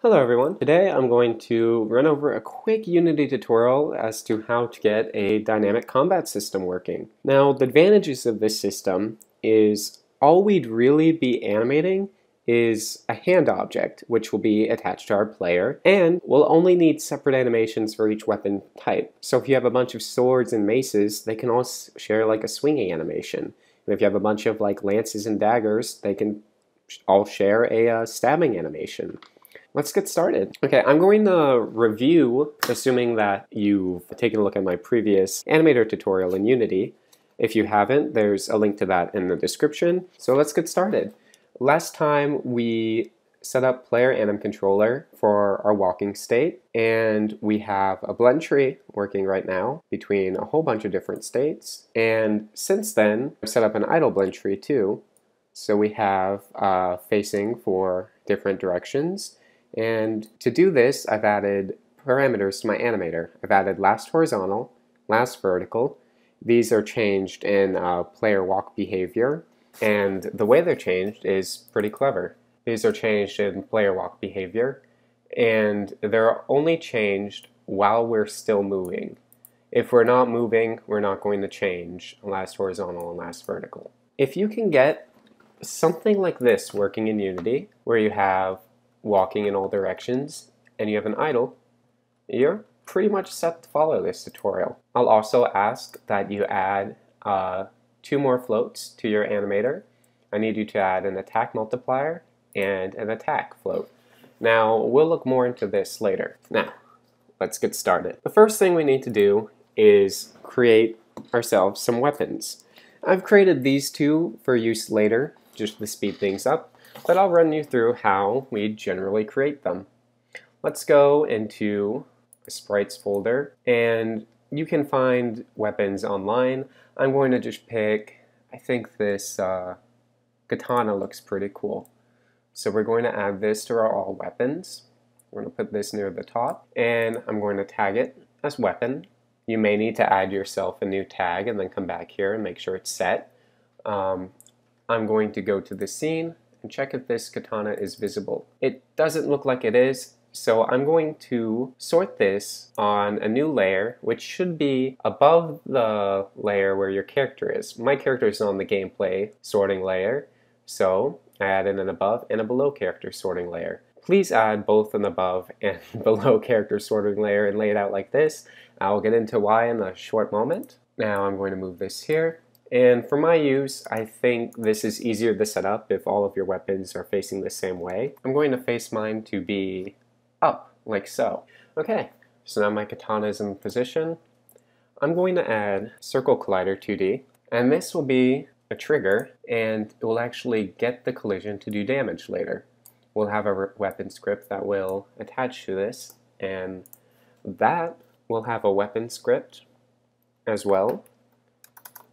Hello everyone. Today I'm going to run over a quick Unity tutorial as to how to get a dynamic combat system working. Now the advantages of this system is all we'd really be animating is a hand object which will be attached to our player and we'll only need separate animations for each weapon type. So if you have a bunch of swords and maces they can all share like a swinging animation. And if you have a bunch of like lances and daggers they can all share a uh, stabbing animation. Let's get started. Okay, I'm going to review, assuming that you've taken a look at my previous animator tutorial in Unity. If you haven't, there's a link to that in the description. So let's get started. Last time we set up player anim controller for our walking state and we have a blend tree working right now between a whole bunch of different states and since then I've set up an idle blend tree too so we have uh, facing for different directions and to do this, I've added parameters to my animator. I've added last horizontal, last vertical. These are changed in uh, player walk behavior. And the way they're changed is pretty clever. These are changed in player walk behavior. And they're only changed while we're still moving. If we're not moving, we're not going to change last horizontal and last vertical. If you can get something like this working in Unity, where you have walking in all directions, and you have an idle, you're pretty much set to follow this tutorial. I'll also ask that you add uh, two more floats to your animator. I need you to add an attack multiplier and an attack float. Now, we'll look more into this later. Now, let's get started. The first thing we need to do is create ourselves some weapons. I've created these two for use later, just to speed things up but I'll run you through how we generally create them. Let's go into sprites folder and you can find weapons online. I'm going to just pick, I think this uh, katana looks pretty cool. So we're going to add this to our all weapons. We're going to put this near the top and I'm going to tag it as weapon. You may need to add yourself a new tag and then come back here and make sure it's set. Um, I'm going to go to the scene and check if this katana is visible. It doesn't look like it is, so I'm going to sort this on a new layer, which should be above the layer where your character is. My character is on the gameplay sorting layer, so I added an above and a below character sorting layer. Please add both an above and below character sorting layer and lay it out like this. I'll get into why in a short moment. Now I'm going to move this here. And for my use, I think this is easier to set up if all of your weapons are facing the same way. I'm going to face mine to be up, like so. Okay, so now my katana is in position. I'm going to add Circle Collider 2D, and this will be a trigger, and it will actually get the collision to do damage later. We'll have a weapon script that will attach to this, and that will have a weapon script as well.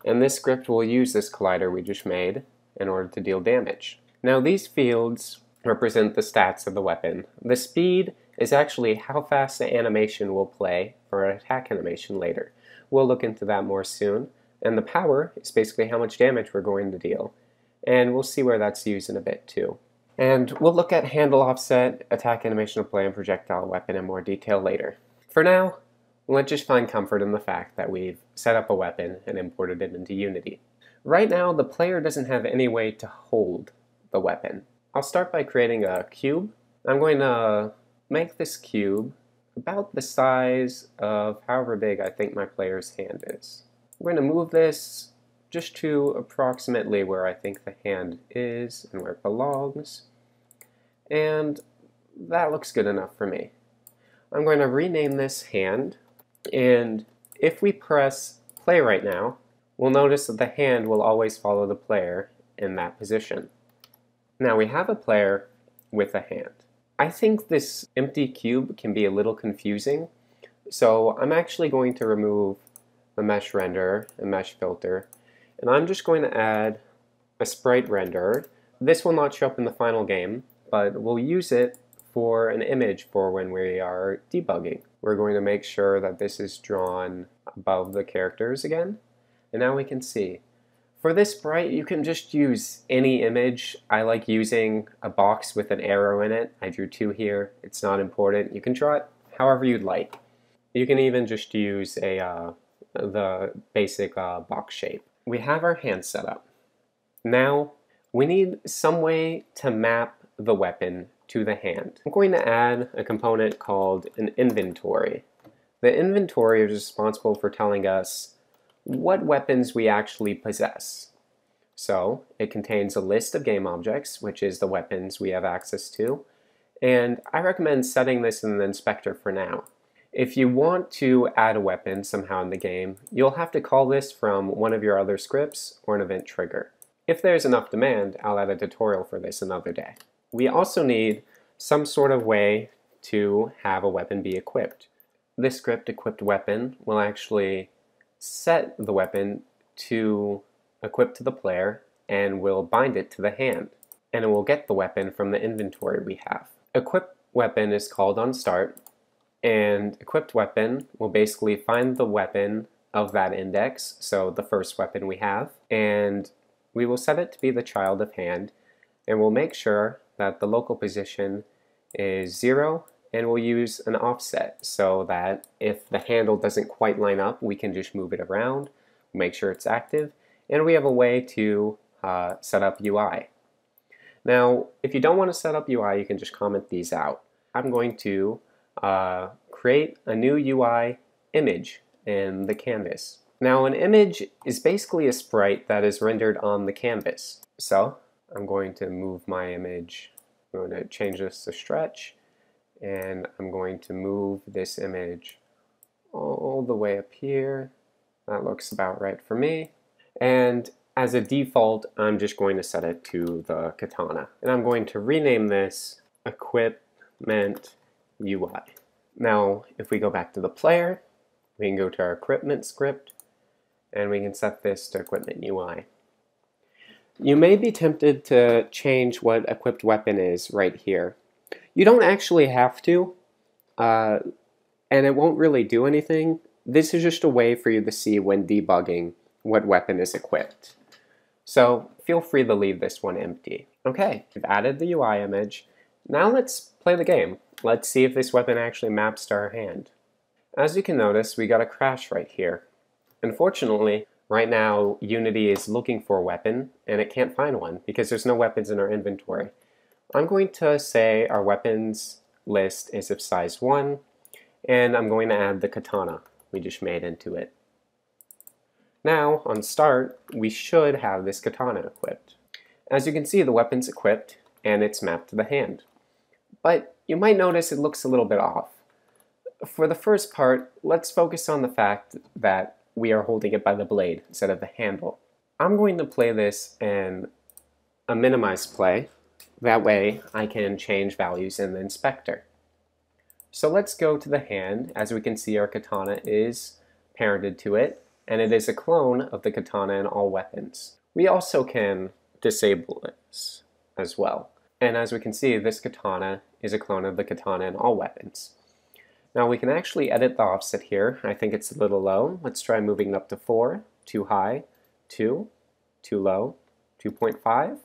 And this script will use this collider we just made in order to deal damage. Now these fields represent the stats of the weapon. The speed is actually how fast the animation will play for an attack animation later. We'll look into that more soon. And the power is basically how much damage we're going to deal. And we'll see where that's used in a bit too. And we'll look at handle offset, attack animation of play, and projectile weapon in more detail later. For now, Let's just find comfort in the fact that we've set up a weapon and imported it into Unity. Right now, the player doesn't have any way to hold the weapon. I'll start by creating a cube. I'm going to make this cube about the size of however big I think my player's hand is. We're going to move this just to approximately where I think the hand is and where it belongs. And that looks good enough for me. I'm going to rename this hand and if we press play right now, we'll notice that the hand will always follow the player in that position. Now we have a player with a hand. I think this empty cube can be a little confusing, so I'm actually going to remove the mesh render and mesh filter, and I'm just going to add a sprite render. This will not show up in the final game, but we'll use it for an image for when we are debugging. We're going to make sure that this is drawn above the characters again. And now we can see For this sprite, you can just use any image. I like using a box with an arrow in it. I drew two here. It's not important. You can draw it however you'd like. You can even just use a uh, the basic uh, box shape. We have our hand set up. Now, we need some way to map the weapon to the hand. I'm going to add a component called an inventory. The inventory is responsible for telling us what weapons we actually possess. So it contains a list of game objects, which is the weapons we have access to, and I recommend setting this in the inspector for now. If you want to add a weapon somehow in the game, you'll have to call this from one of your other scripts or an event trigger. If there's enough demand, I'll add a tutorial for this another day. We also need some sort of way to have a weapon be equipped. This script equipped weapon will actually set the weapon to equip to the player and will bind it to the hand. And it will get the weapon from the inventory we have. Equip weapon is called on start and equipped weapon will basically find the weapon of that index, so the first weapon we have, and we will set it to be the child of hand and we'll make sure that the local position is 0 and we'll use an offset so that if the handle doesn't quite line up, we can just move it around, make sure it's active, and we have a way to uh, set up UI. Now, if you don't want to set up UI, you can just comment these out. I'm going to uh, create a new UI image in the canvas. Now, an image is basically a sprite that is rendered on the canvas. So, I'm going to move my image. I'm going to change this to stretch and I'm going to move this image all the way up here. That looks about right for me. And as a default, I'm just going to set it to the katana. And I'm going to rename this equipment UI. Now, if we go back to the player, we can go to our equipment script and we can set this to equipment UI. You may be tempted to change what equipped weapon is right here. You don't actually have to, uh, and it won't really do anything. This is just a way for you to see when debugging what weapon is equipped. So feel free to leave this one empty. Okay, we've added the UI image. Now let's play the game. Let's see if this weapon actually maps to our hand. As you can notice, we got a crash right here. Unfortunately, right now Unity is looking for a weapon and it can't find one because there's no weapons in our inventory. I'm going to say our weapons list is of size 1 and I'm going to add the katana we just made into it. Now on start we should have this katana equipped. As you can see the weapon's equipped and it's mapped to the hand. But you might notice it looks a little bit off. For the first part, let's focus on the fact that we are holding it by the blade instead of the handle. I'm going to play this in a minimized play. That way I can change values in the inspector. So let's go to the hand. As we can see, our katana is parented to it, and it is a clone of the katana in all weapons. We also can disable this as well. And as we can see, this katana is a clone of the katana in all weapons. Now we can actually edit the offset here. I think it's a little low. Let's try moving up to 4, too high, 2, too low, 2.5.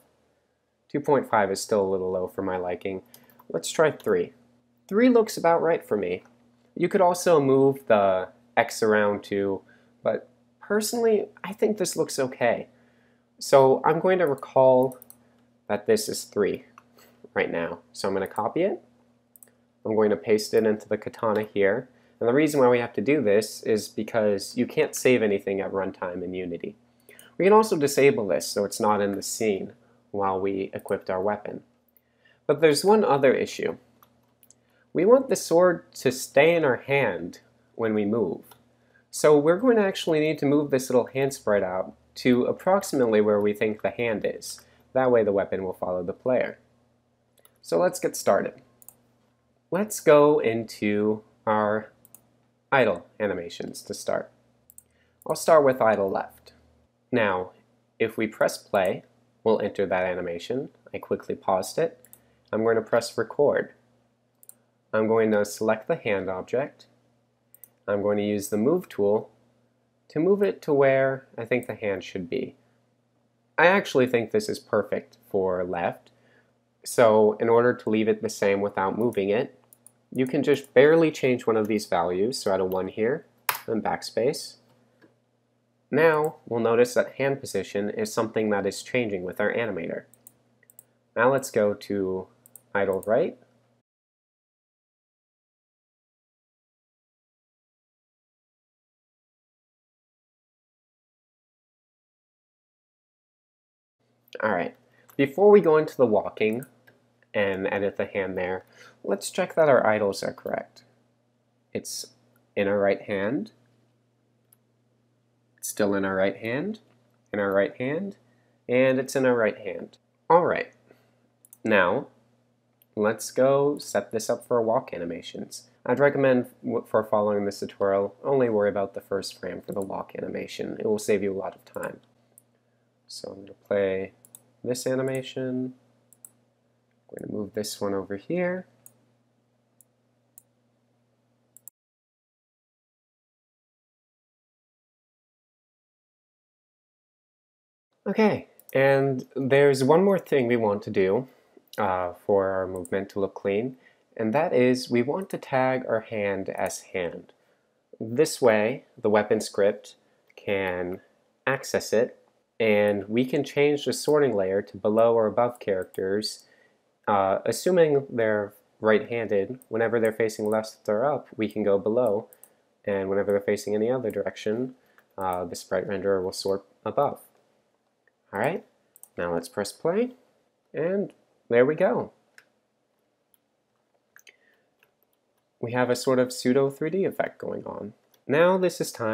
2.5 is still a little low for my liking. Let's try 3. 3 looks about right for me. You could also move the X around too, but personally, I think this looks okay. So I'm going to recall that this is 3 right now. So I'm going to copy it I'm going to paste it into the katana here. And the reason why we have to do this is because you can't save anything at runtime in Unity. We can also disable this so it's not in the scene while we equipped our weapon. But there's one other issue. We want the sword to stay in our hand when we move. So we're going to actually need to move this little hand sprite out to approximately where we think the hand is. That way the weapon will follow the player. So let's get started let's go into our idle animations to start. I'll start with idle left. Now, if we press play, we'll enter that animation. I quickly paused it. I'm going to press record. I'm going to select the hand object. I'm going to use the move tool to move it to where I think the hand should be. I actually think this is perfect for left. So in order to leave it the same without moving it, you can just barely change one of these values. So add a 1 here, and backspace. Now we'll notice that hand position is something that is changing with our animator. Now let's go to idle right. Alright, before we go into the walking and edit the hand there, let's check that our idles are correct. It's in our right hand, it's still in our right hand, in our right hand, and it's in our right hand. Alright, now let's go set this up for walk animations. I'd recommend for following this tutorial, only worry about the first frame for the walk animation. It will save you a lot of time. So I'm going to play this animation. I'm going to move this one over here. Okay, and there's one more thing we want to do uh, for our movement to look clean, and that is we want to tag our hand as hand. This way, the weapon script can access it, and we can change the sorting layer to below or above characters, uh, assuming they're right-handed. Whenever they're facing left or up, we can go below, and whenever they're facing any other direction, uh, the sprite renderer will sort above. Alright, now let's press play, and there we go. We have a sort of pseudo 3D effect going on. Now this is time